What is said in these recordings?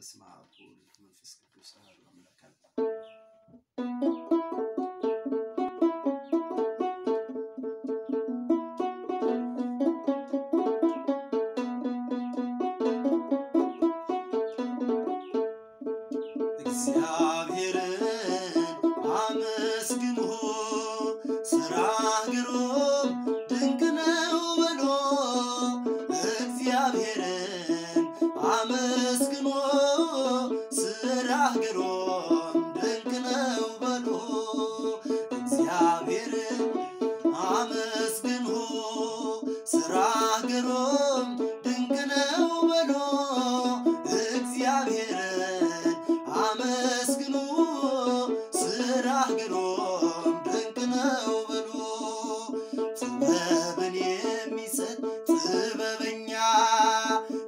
በስመ አብ ወወልድ ወመንፈስ ቅዱስ አሐዱ አምላክ ግሩም ድንቅ ነው በሎ እግዚአብሔርን አመስግኑ። ስራህ ግሩም ድንቅ ነው በሎ እግዚአብሔርን አመስግኑ። ስራህ ግሩም ድንቅ ነው በሎ ጥበብን የሚሰጥ ጥበበኛ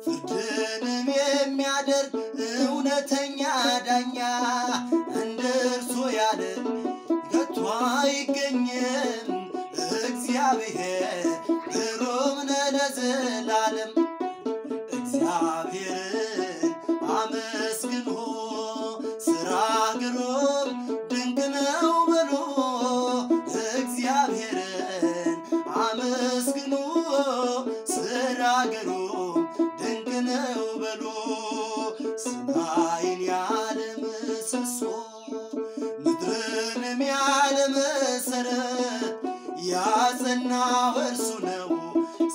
ፍርድንም የሚያደርግ እውነተኛ ዳኛ እንደ እርሱ ያለ ከቶ አይገኝም። እግዚአብሔር ግሩም ነው ለዘላለም። እግዚአብሔርን ምድርንም ያለ መሰረት ያጸናው እርሱ ነው።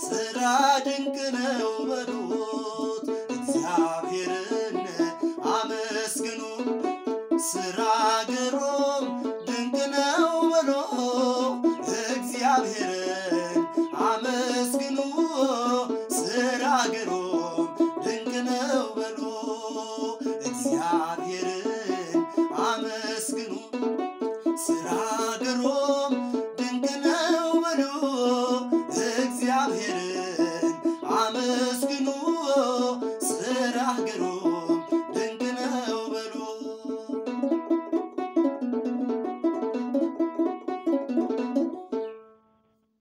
ስራ ድንቅ ነው በሉት። እግዚአብሔርን አመስግኑ ስራ ግሩም ድንቅ ነው በሎ እግዚአብሔርን አመስግኑ ስራ ግሩም ድንቅ ነው በሎ እግዚአብሔርን roll.